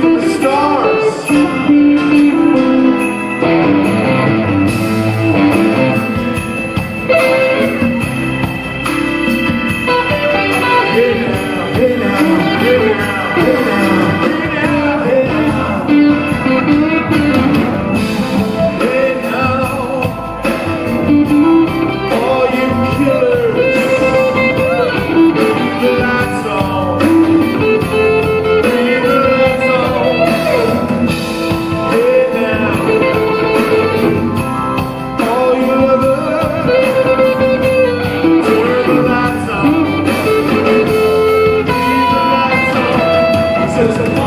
the stars. Gracias.